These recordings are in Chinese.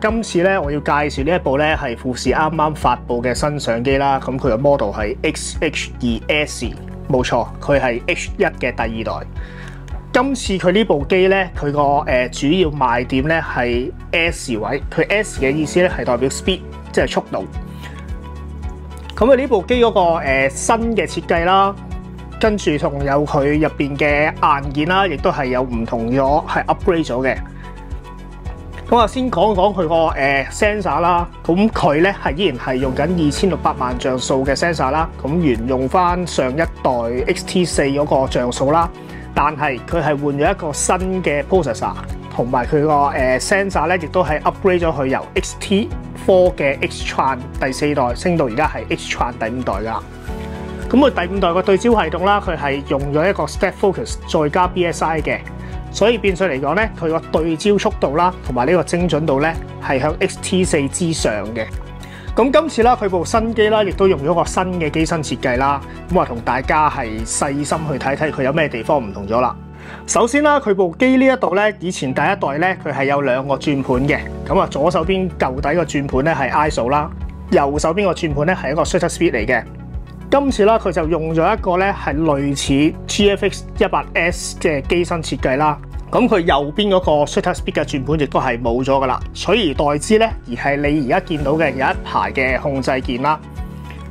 今次咧我要介紹呢一部咧係富士啱啱發布嘅新相機啦。咁佢嘅 model 係 XH2S，冇錯，佢係 H 一嘅第二代。今次佢呢部機咧，佢個誒主要賣點咧係 S 位，佢 S 嘅意思咧係代表 speed，即係速度。咁佢呢部機嗰個誒新嘅設計啦，跟住仲有佢入邊嘅硬件啦，亦都係有唔同咗，係 upgrade 咗嘅。咁啊，先講講佢個誒 sensor 啦。咁佢咧係依然係用緊二千六百萬像素嘅 sensor 啦。咁沿用翻上一代 XT 四嗰個像素啦，但係佢係換咗一個新嘅 processor，同埋佢個誒 sensor 咧亦都係 upgrade 咗佢由 XT Four 嘅 X Tran 第四代升到而家係 X Tran 第五代噶。咁佢第五代個對焦系統啦，佢係用咗一個 step focus 再加 BSI 嘅。所以變相嚟講咧，佢個對焦速度啦，同埋呢個精準度咧，係向 XT 四之上嘅。咁今次啦，佢部新機啦，亦都用咗個新嘅機身設計啦。咁啊，同大家係細心去睇睇佢有咩地方唔同咗啦。首先啦，佢部機呢一度咧，以前第一代咧，佢係有兩個轉盤嘅。咁啊，左手邊舊底個轉盤咧係 ISO 啦，右手邊個轉盤咧係一個 shutter speed 嚟嘅。今次啦，佢就用咗一個咧係類似 GFX 一百 S 嘅機身設計啦。咁佢右邊嗰個 shutter speed 嘅轉盤亦都係冇咗噶啦，取而代之咧，而係你而家見到嘅有一排嘅控制鍵啦。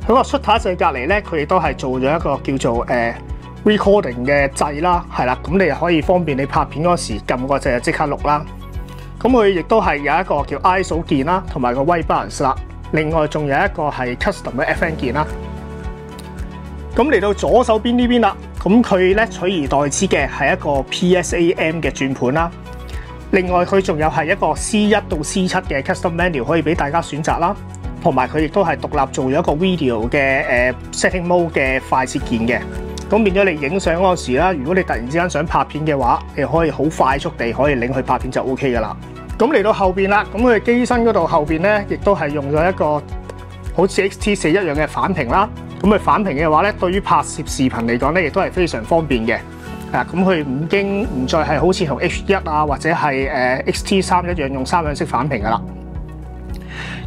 佢個 shutter 掣隔離咧，佢亦都係做咗一個叫做誒、recording 嘅掣啦，係啦，咁你又可以方便你拍片嗰時撳個掣就即刻錄啦。咁佢亦都係有一個叫 ISO 鍵啦，同埋個 white balance 啦。另外仲有一個係 custom 嘅 FN 鍵啦。咁嚟到左手邊呢邊啦，咁佢咧取而代之嘅係一個 PSAM 嘅轉盤啦。另外佢仲有係一個 C 一到 C 七嘅 custom menu 可以俾大家選擇啦。同埋佢亦都係獨立做咗一個 video 嘅誒 setting mode 嘅快捷鍵嘅。咁變咗你影相嗰時啦，如果你突然之間想拍片嘅話，你可以好快速地可以拎去拍片就 OK 噶啦。咁嚟到後邊啦，咁佢機身嗰度後邊咧，亦都係用咗一個好似 XT 四一樣嘅反屏啦。咁佢反屏嘅話咧，對於拍攝視頻嚟講咧，亦都係非常方便嘅。啊，咁佢唔經唔再係好似同 H 一啊或者係誒 XT 三一樣用三樣式反屏噶啦。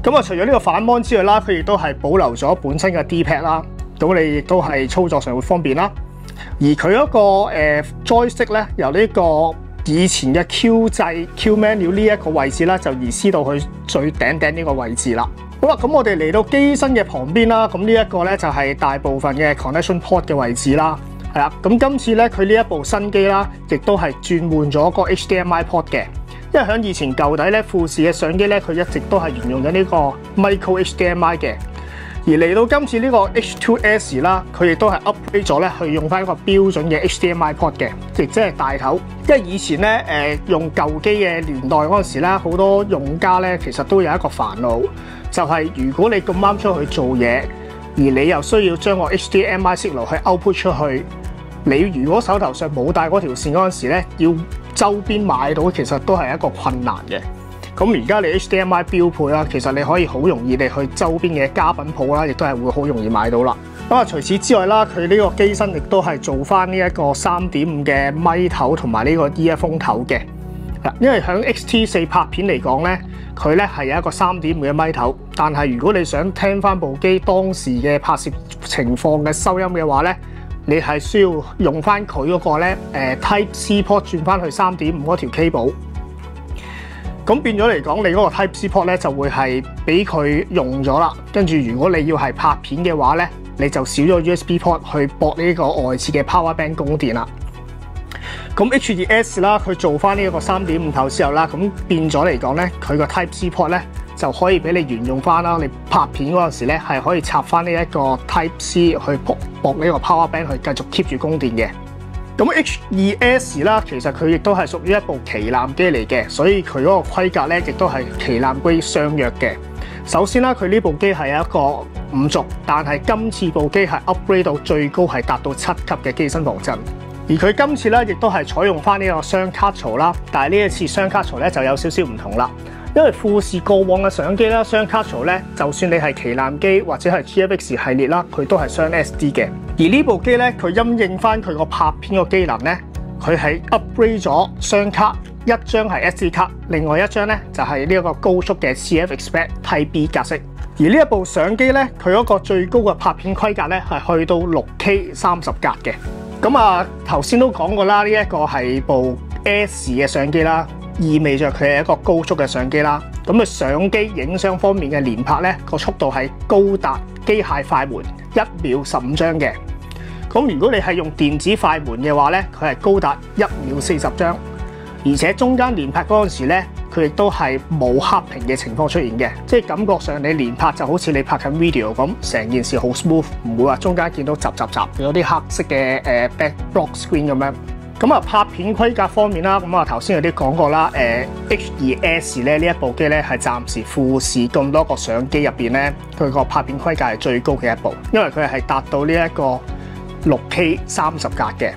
咁啊，除咗呢個反芒之外啦，佢亦都係保留咗本身嘅 D pad 啦。咁你亦都係操作上會方便啦。而佢嗰個誒 joystick 咧，由呢個以前嘅 Q 掣 Q menu 呢一個位置啦，就移師到去最頂頂呢個位置啦。好啦，咁我哋嚟到機身嘅旁邊啦，咁呢一個咧就係大部分嘅 connection port 嘅位置啦，係啦。咁今次咧佢呢一部新機啦，亦都係轉換咗個 HDMI port 嘅，因為喺以前舊底咧富士嘅相機咧，佢一直都係沿用緊呢個 micro HDMI 嘅，而嚟到今次呢個 H2S 啦，佢亦都係 upgrade 咗咧，去用翻一個標準嘅 HDMI port 嘅，亦即係大頭。因為以前咧誒、用舊機嘅年代嗰陣時咧，好多用家咧其實都有一個煩惱。就係如果你咁啱出去做嘢，而你又需要將個 HDMI 線路去 output 出去，你如果手頭上冇帶嗰條線嗰陣時咧，要周邊買到其實都係一個困難嘅。咁而家你 HDMI 標配啦，其實你可以好容易地去周邊嘅家品鋪啦，亦都係會好容易買到啦。咁啊，除此之外啦，佢呢個機身亦都係做翻呢一個三點五嘅咪頭同埋呢個 e a r 頭嘅。因為喺 XT 四拍片嚟講咧，佢咧係有一個三點五嘅咪頭，但係如果你想聽翻部機當時嘅拍攝情況嘅收音嘅話咧，你係需要用翻佢嗰個咧誒 Type C port 轉翻去三點五嗰條 cable。咁變咗嚟講，你嗰個 Type C port 咧就會係俾佢用咗啦。跟住如果你要係拍片嘅話咧，你就少咗 USB port 去駁呢個外置嘅 power bank 供電啦。咁 H2S 啦，佢做翻呢一個三點五頭之後啦，咁變咗嚟講咧，佢個 Type C port 咧就可以俾你沿用翻啦。你拍片嗰陣時咧，係可以插翻呢一個 Type C 去駁駁呢個 Power Bank 去繼續 keep 住供電嘅。咁 H2S 啦，其實佢亦都係屬於一部旗艦機嚟嘅，所以佢嗰個規格咧，亦都係旗艦機相約嘅。首先啦，佢呢部機係一個五軸，但係今次部機係 upgrade 到最高係達到七級嘅機身防震。而佢今次咧，亦都係採用翻呢個雙卡槽啦，但係呢一次雙卡槽咧就有少少唔同啦。因為富士過往嘅相機啦，雙卡槽咧，就算你係旗艦機或者係 GFX 系列啦，佢都係雙 SD 嘅。而呢部機咧，佢因應翻佢個拍片個機能咧，佢係 upgrade 咗雙卡，一張係 SD 卡，另外一張咧就係呢一個高速嘅 CF Express Type B 格式。而呢一部相機咧，佢嗰個最高嘅拍片規格咧係去到六 K 三十格嘅。咁啊，頭先都講過啦，呢一個係部 S 嘅相機啦，意味着佢係一個高速嘅相機啦。咁佢相機影相方面嘅連拍咧，個速度係高達機械快門一秒十五張嘅。咁如果你係用電子快門嘅話咧，佢係高達一秒四十張，而且中間連拍嗰陣時咧，佢亦都係冇黑屏嘅情況出現嘅，即係感覺上你連拍就好似你拍緊 video 咁，成件事好 smooth，唔會話中間見到雜雜雜有啲黑色嘅誒 back block screen 咁樣。咁啊拍片規格方面啦，咁啊頭先有啲講過啦，誒 H2S 咧呢一部機咧係暫時富士咁多個相機入邊咧，佢個拍片規格係最高嘅一部，因為佢係達到呢一個六 K 三十格嘅。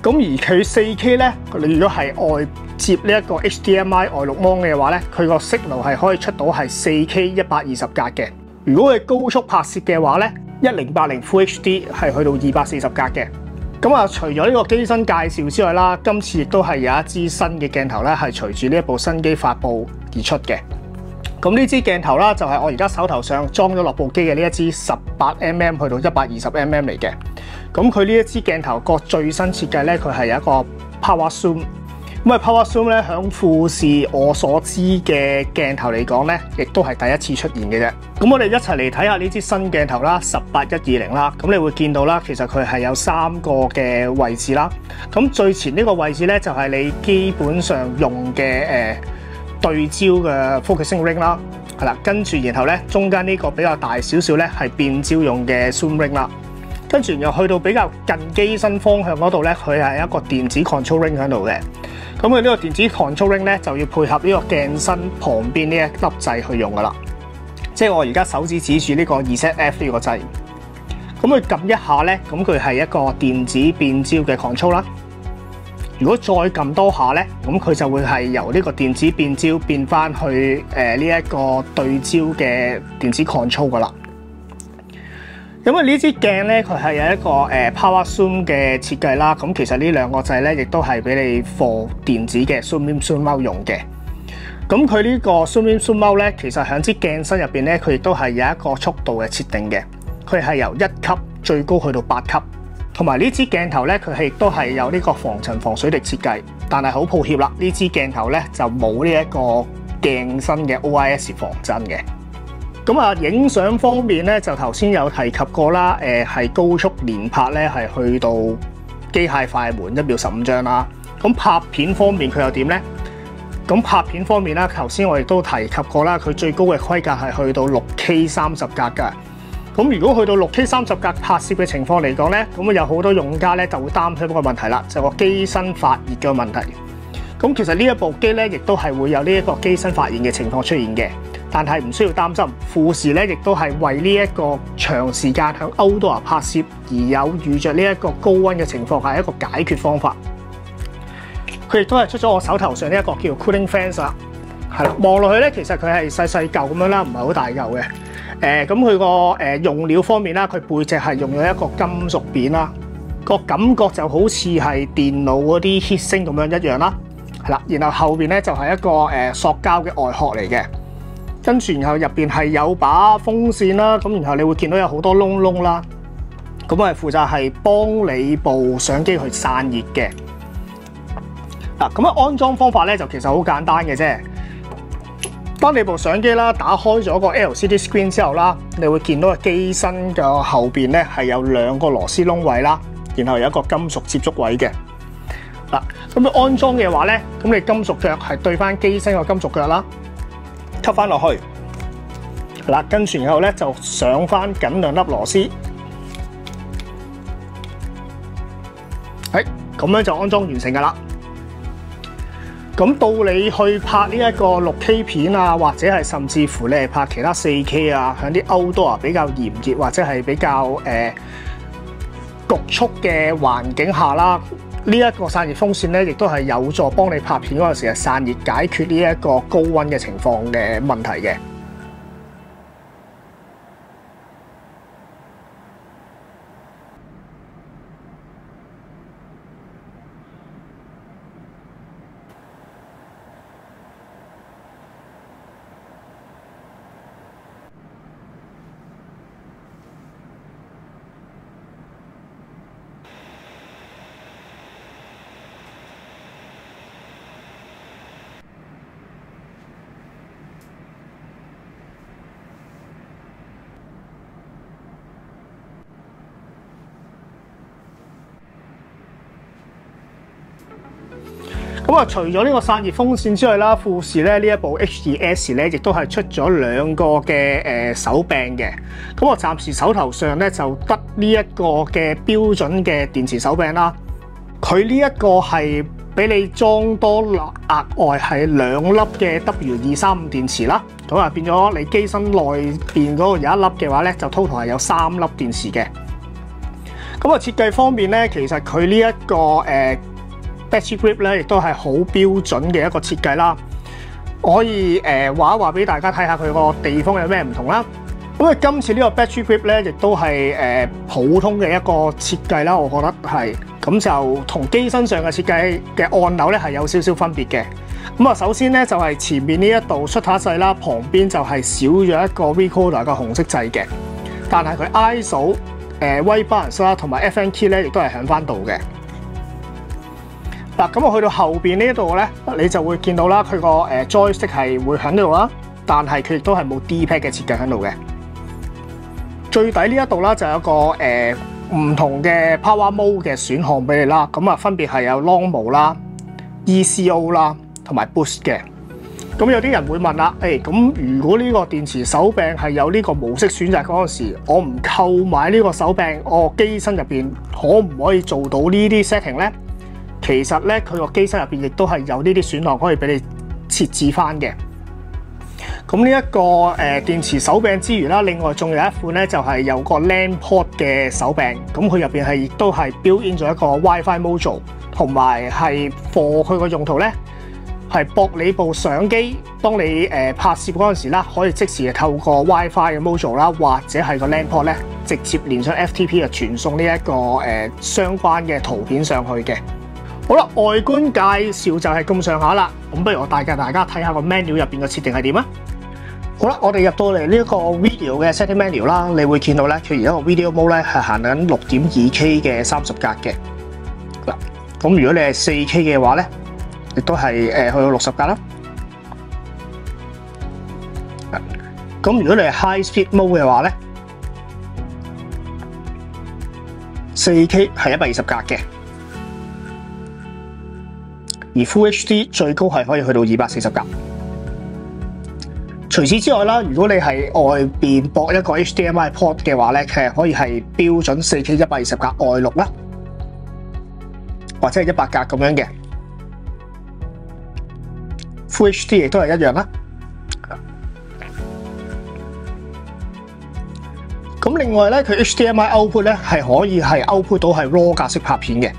咁而佢四 K 咧，你如果係外接呢一個 HDMI 外錄芒嘅話咧，佢個 signal 係可以出到係四 K 一百二十格嘅。如果係高速拍攝嘅話咧，一零八零 Full HD 係去到二百四十格嘅。咁啊，除咗呢個機身介紹之外啦，今次亦都係有一支新嘅鏡頭咧，係隨住呢一部新機發布而出嘅。咁呢支鏡頭啦，就係我而家手頭上裝咗落部機嘅呢一支十八 mm 去到一百二十 mm 嚟嘅。咁佢呢一支鏡頭個最新設計咧，佢係有一個 Power Zoom。咁啊，Power Zoom 咧，響富士我所知嘅鏡頭嚟講咧，亦都係第一次出現嘅啫。咁我哋一齊嚟睇下呢支新鏡頭啦，十八一二零啦。咁你會見到啦，其實佢係有三個嘅位置啦。咁最前呢個位置咧，就係你基本上用嘅誒對焦嘅 focusing ring 啦。係啦，跟住然後咧，中間呢個比較大少少咧，係變焦用嘅 zoom ring 啦。跟住又去到比較近機身方向嗰度咧，佢係一個電子 control ring 喺度嘅。咁佢呢個電子 control ring 咧，就要配合呢個鏡身旁邊呢一粒掣去用噶啦。即係我而家手指指住呢個 ZF 呢個掣，咁佢撳一下咧，咁佢係一個電子變焦嘅 control 啦。如果再撳多下咧，咁佢就會係由呢個電子變焦變翻去誒呢一個對焦嘅電子 control 噶啦。咁啊呢支鏡咧，佢係有一個誒 Power Zoom 嘅設計啦。咁其實呢兩個掣咧，亦都係俾你放電子嘅 Zoom In Zoom Out 用嘅。咁佢呢個 Zoom In Zoom Out 咧，其實喺支鏡身入邊咧，佢亦都係有一個速度嘅設定嘅。佢係由一級最高去到八級，同埋呢支鏡頭咧，佢亦都係有呢個防塵防水滴設計。但係好抱歉啦，呢支鏡頭咧就冇呢一個鏡身嘅 OIS 防震嘅。咁啊，影相方面咧，就頭先有提及過啦。誒，係高速連拍咧，係去到機械快門一秒十五張啦。咁拍片方面佢又點咧？咁拍片方面啦，頭先我亦都提及過啦，佢最高嘅規格係去到六 K 三十格㗎。咁如果去到六 K 三十格拍攝嘅情況嚟講咧，咁啊有好多用家咧就會擔心一個問題啦，就係個機身發熱嘅問題。咁其實呢一部機咧，亦都係會有呢一個機身發熱嘅情況出現嘅。但係唔需要擔心，富士咧亦都係為呢一個長時間向 outdoor 拍攝而有遇着呢一個高溫嘅情況係一個解決方法。佢亦都係出咗我手頭上呢一個叫 cooling fans 啦，係啦，望落去咧其實佢係細細嚿咁樣啦，唔係好大嚿嘅。誒咁佢個誒用料方面啦，佢背脊係用咗一個金屬片啦，個感覺就好似係電腦嗰啲 heat 升咁樣一樣啦，係啦，然後後邊咧就係一個誒塑膠嘅外殼嚟嘅。跟住，然後入邊係有把風扇啦，咁然後你會見到有好多窿窿啦，咁係負責係幫你部相機去散熱嘅。嗱，咁樣安裝方法咧就其實好簡單嘅啫。當你部相機啦打開咗個 LCD screen 之後啦，你會見到個機身嘅後邊咧係有兩個螺絲窿位啦，然後有一個金屬接觸位嘅。嗱，咁樣安裝嘅話咧，咁你金屬腳係對翻機身個金屬腳啦。吸翻落去。嗱，跟住然後咧就上翻緊兩粒螺絲，係咁樣就安裝完成噶啦。咁到你去拍呢一個六 K 片啊，或者係甚至乎你係拍其他四 K 啊，喺啲欧多啊比較炎热或者係比較誒、呃、局促嘅環境下啦，呢、一個散熱風扇咧，亦都係有助幫你拍片嗰陣時嘅散熱解決呢一個高溫嘅情況嘅問題嘅。咁啊，除咗呢個散熱風扇之外啦，富士咧呢一部 H2S 咧，亦都係出咗兩個嘅誒手柄嘅。咁我暫時手頭上咧就得呢一個嘅標準嘅電池手柄啦。佢呢一個係俾你裝多額外係兩粒嘅 W 二三五電池啦。咁啊變咗你機身內邊嗰個有一粒嘅話咧，就 total 係有三粒電池嘅。咁啊設計方面咧，其實佢呢一個誒。Battery grip 咧，亦都係好標準嘅一個設計啦。可以誒話一話俾大家睇下佢個地方有咩唔同啦。咁啊，今次呢個 Battery grip 咧，亦都係誒普通嘅一個設計啦。我覺得係咁就同機身上嘅設計嘅按鈕咧係有少少分別嘅。咁啊，首先咧就係前面呢一度出塔掣啦，旁邊就係少咗一個 Recorder 嘅紅色掣嘅。但係佢 ISO、誒 White Balance 啦同埋 FN key 咧，亦都係響翻度嘅。嗱，咁我去到後邊呢度咧，你就會見到啦，佢個誒 joystick 係會喺呢度啦，但係佢亦都係冇 D-pad 嘅設計喺度嘅。最底呢一度啦，就有一個誒唔同嘅 power mode 嘅選項俾你啦。咁啊，分別係有 long mode 啦、ECO 啦同埋 boost 嘅。咁有啲人會問啦，誒咁如果呢個電池手柄係有呢個模式選擇嗰陣時，我唔購買呢個手柄，我機身入邊可唔可以做到呢啲 setting 咧？其實咧，佢個機身入邊亦都係有呢啲選項可以俾你設置翻嘅。咁呢一個誒、呃、電池手柄之餘啦，另外仲有一款咧，就係、有個 LAN port 嘅手柄。咁佢入邊係亦都係 built in 咗一個 WiFi module，同埋係貨佢個用途咧，係駁你部相機，當你誒、拍攝嗰陣時啦，可以即時透過 WiFi 嘅 module 啦，或者係個 LAN port 咧，直接連上 FTP 啊，傳送呢、一個誒、相關嘅圖片上去嘅。好啦，外觀介紹就係咁上下啦。咁不如我帶介大家睇下個 menu 入邊嘅設定係點啊？好啦，我哋入到嚟呢一個 video 嘅 setting menu 啦，你會見到咧，佢而家個 video mode 咧係行緊六點二 K 嘅三十格嘅。嗱，咁如果你係四 K 嘅話咧，亦都係誒去到六十格啦。咁如果你係 high speed mode 嘅話咧，四 K 係一百二十格嘅。而 Full HD 最高係可以去到二百四十格。除此之外啦，如果你係外邊駁一個 HDMI port 嘅話咧，其實可以係標準四 K 一百二十格外錄啦，或者係一百格咁樣嘅。Full HD 亦都係一樣啦。咁另外咧，佢 HDMI output 咧係可以係 output 到係 RAW 格式拍片嘅。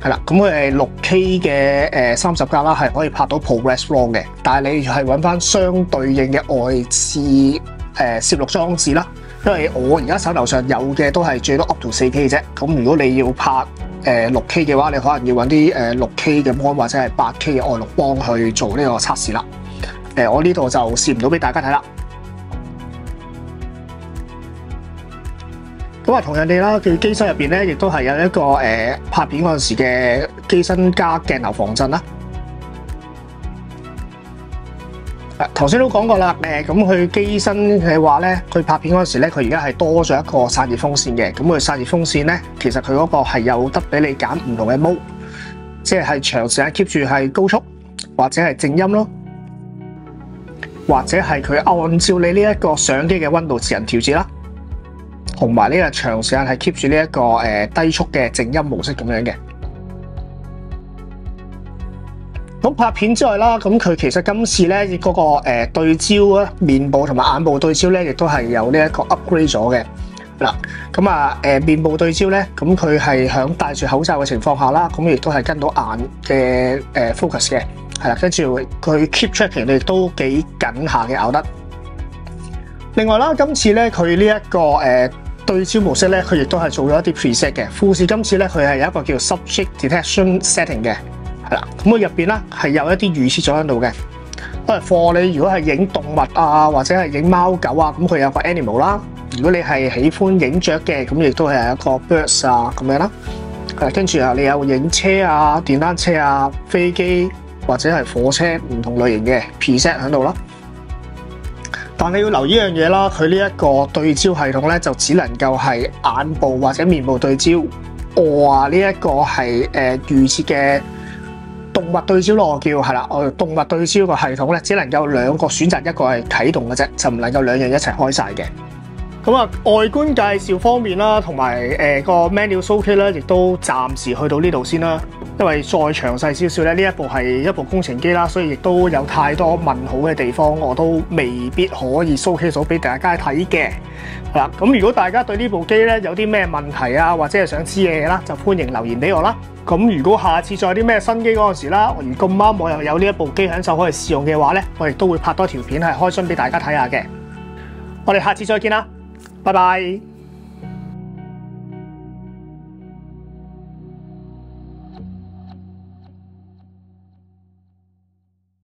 係啦，咁佢係六 K 嘅诶三十格啦，係可以拍到 ProRes RAW 嘅。但係你係揾翻相對應嘅外置誒攝錄裝置啦。因為我而家手頭上有嘅都係最多 up to 四 K 啫。咁如果你要拍诶六 K 嘅話，你可能要揾啲诶六 K 嘅 mon 或者係八 K 嘅外錄幫去做呢個測試啦。誒，我呢度就試唔到俾大家睇啦。咁啊，同樣地啦，佢機身入邊咧，亦都係有一個誒、呃、拍片嗰陣時嘅機身加鏡頭防震啦。誒，頭先都講過啦，誒，咁佢機身嘅話咧，佢拍片嗰陣時咧，佢而家係多咗一個散熱風扇嘅。咁佢散熱風扇咧，其實佢嗰個係有得俾你揀唔同嘅 mode，即係長時間 keep 住係高速或者係靜音咯。或者係佢按照你呢一個相機嘅溫度自行調節啦，同埋呢個長時間係 keep 住呢一個誒、呃、低速嘅靜音模式咁樣嘅。咁拍片之外啦，咁佢其實今次咧嗰、那個、對焦啊，面部同埋眼部對焦咧，亦都係有呢一個 upgrade 咗嘅。嗱，咁啊誒面部對焦咧，咁佢係響戴住口罩嘅情況下啦，咁亦都係跟到眼嘅诶、focus 嘅，係啦，跟住佢 keep tracking 亦都幾緊下嘅咬得。另外啦，今次咧佢呢一個誒、呃、對焦模式咧，佢亦都係做咗一啲 preset 嘅。富士今次咧佢係有一個叫 subject detection setting 嘅。係啦，咁佢入邊咧係有一啲預設咗喺度嘅，都係 for 你如果係影動物啊，或者係影貓狗啊，咁佢有個 animal 啦。如果你係喜歡影雀嘅，咁亦都係一個 birds 啊咁樣啦。誒，跟住啊，你有影車啊、電單車啊、飛機或者係火車唔同類型嘅 preset 喺度啦。但你要留意一樣嘢啦，佢呢一個對焦系統咧就只能夠係眼部或者面部對焦，我話呢一個係誒預設嘅。動物對焦咯，我叫係啦，我動物對焦個系統咧，只能夠兩個選擇，一個係啟動嘅啫，就唔能夠兩樣一齊開晒嘅。咁啊，外觀介紹方面啦，同埋誒個 manual showcase 咧，亦都暫時去到呢度先啦。因為再詳細少少咧，呢一部係一部工程機啦，所以亦都有太多問號嘅地方，我都未必可以 showcase 到俾大家睇嘅。係啦，咁如果大家對呢部機咧有啲咩問題啊，或者係想知嘅嘢啦，就歡迎留言俾我啦。咁如果下次再有啲咩新機嗰陣時啦，而咁啱我又有呢一部機喺手可以試用嘅話咧，我亦都會拍多條片係開箱俾大家睇下嘅。我哋下次再見啦，拜拜。